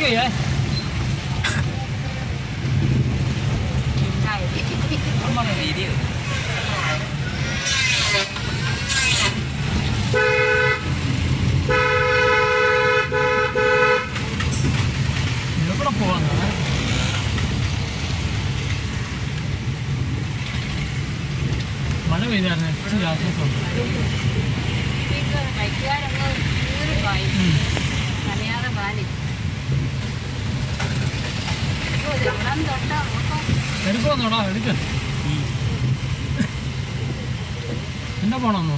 ചെയ്യേ. വീഡിയോ എവിടെ പോവാന്ന്? മഴ പെയ്തായിരുന്നു ഇച്ചിരി എടുക്കുമെന്നോടാ എടുക്ക. എന്നാ പോണമെന്നോ